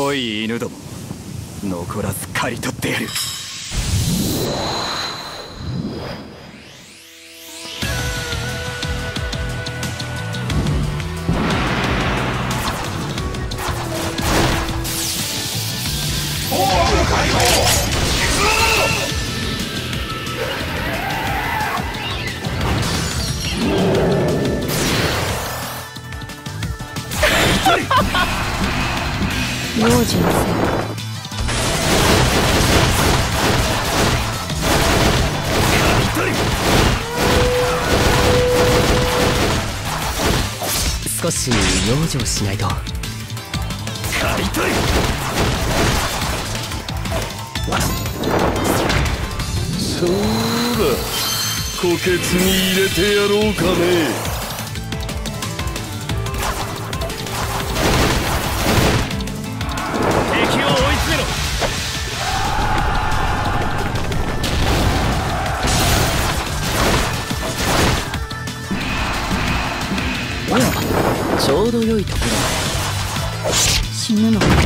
来い犬ども。残らず刈り取ってやる。用心せよ少し養生しないと。刈り取りそうだ。虎穴に入れてやろうかね。ょうど良いところ死ぬの。か簡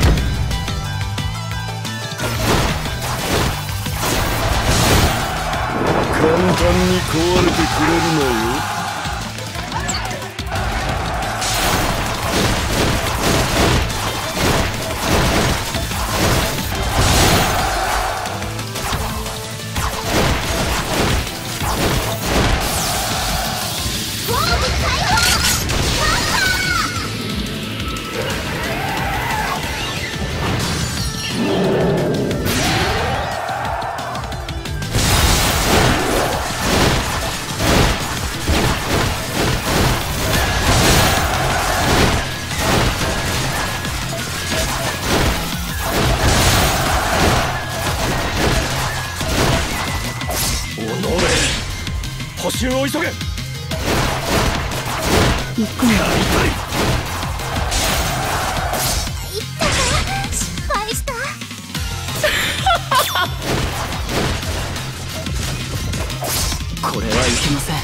単に壊れてくれるなよ。補修を急げ。行くの失敗した。これはいけません。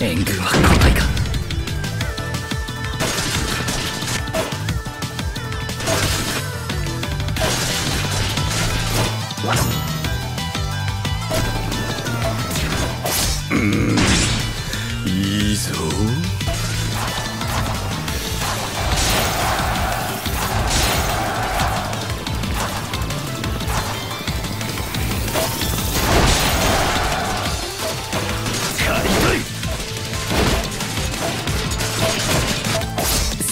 援軍は来ないか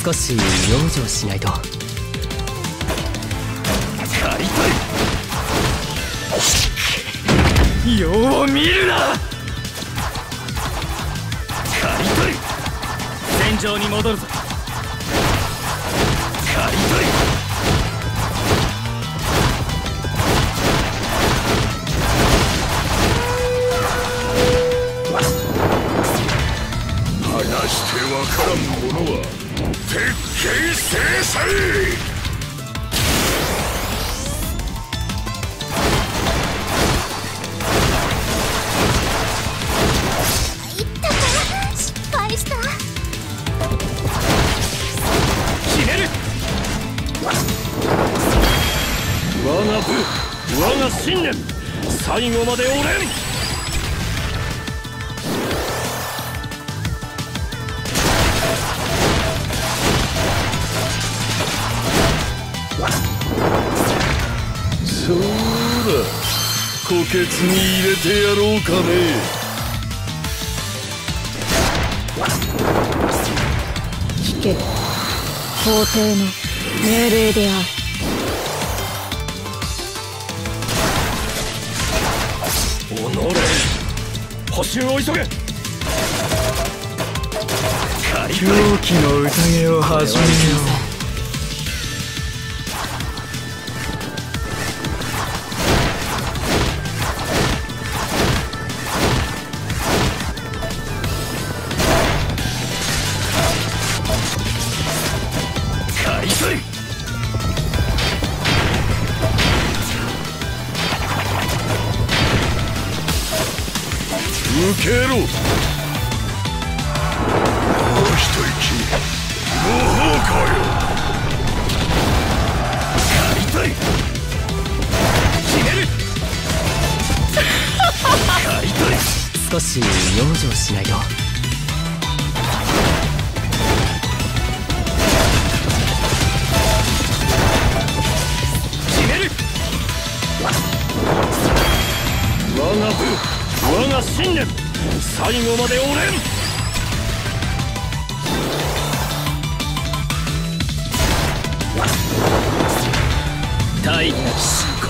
少し養生しないと。刈り取りよう見るな。刈り取り戦場に戻るぞ。刈り取り話してわからんものは鉄拳制裁我が部我が信念。最後まで折れん。そうだ。虎穴に入れてやろうかね。聞け。皇帝の命令である。己補修を急げ。狂気の宴を始めよ刈受けろ。もう一息ご奉公よ解体決める。解体少し養生しないと。最後まで折れん。大義なき信仰。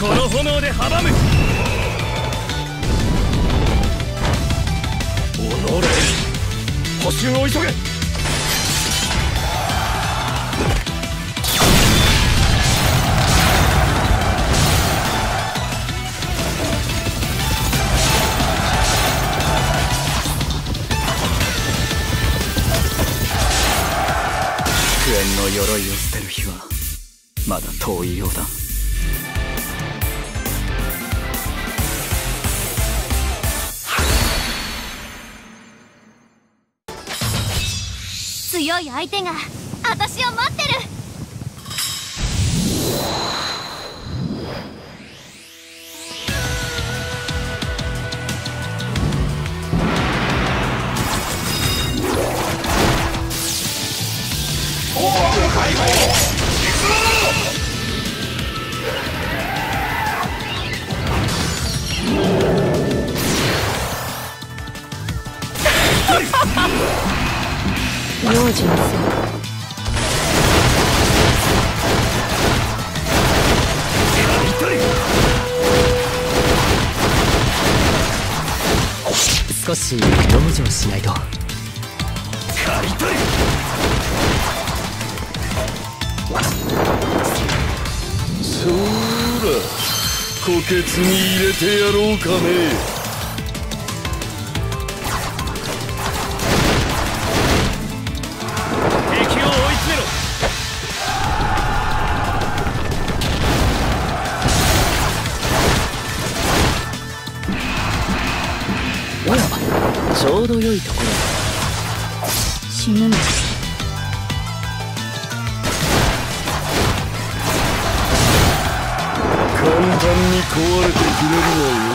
この炎で阻む。己。補修を急げ。遠いようだ。強い相手が私を待ってる用心せよ。少し養生しないと。借りたいそーら虎穴に入れてやろうかね。ちょうど良いところ死ぬの簡単に壊れてくれるのよ。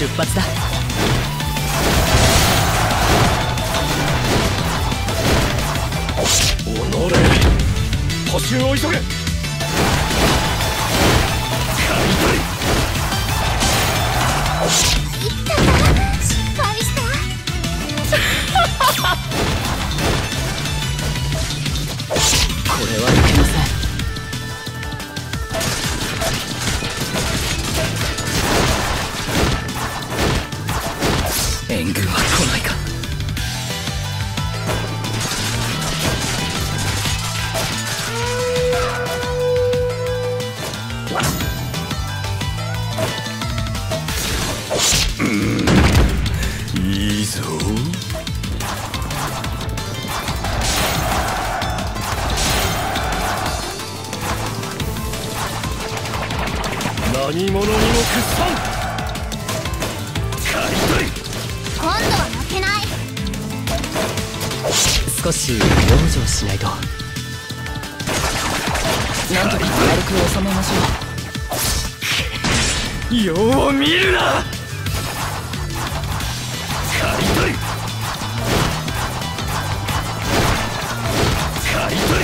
出発だ。己補修を急げ。少し養生しないと。なんとか軽く収めましょう。よう見るな。借りたい借りたい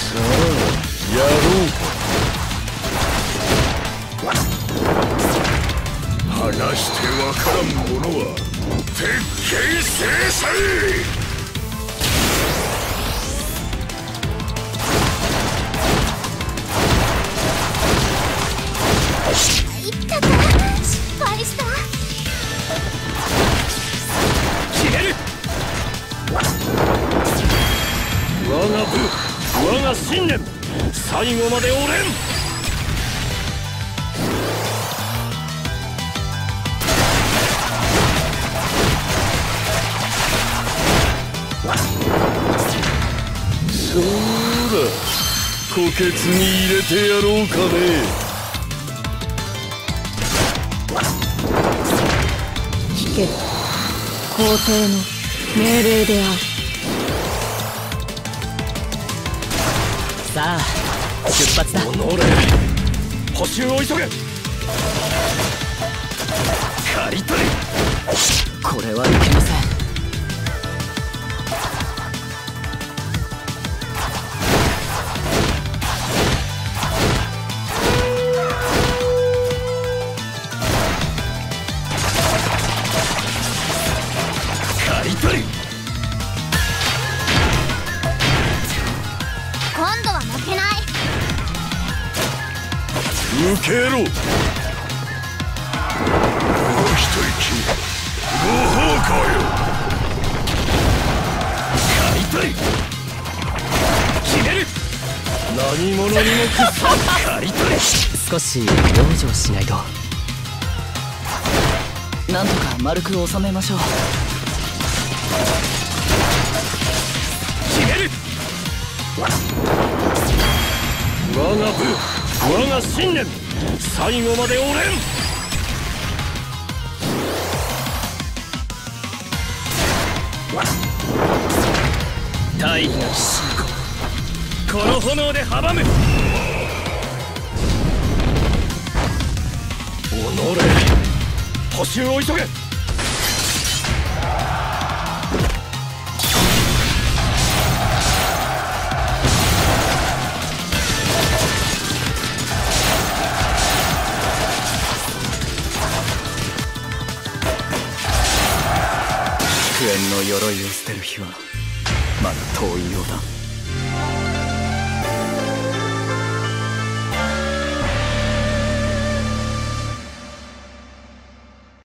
さあやろう。か話してわからん者は。鉄拳制裁我が部我が信念最後まで折れん。そうだ虎穴に入れてやろうかね。聞け。皇帝の命令である。さあ出発だ。己補修を急げ。刈り取れ。これはいけません何者にも屈さ刈り取れ少し養生しないと。なんとか丸く収めましょう。決める。我が部我が信念。最後まで折れん。大義なき信仰この炎で阻む。己。補修を急げ。救援の鎧を捨てる日はまだ遠いようだ。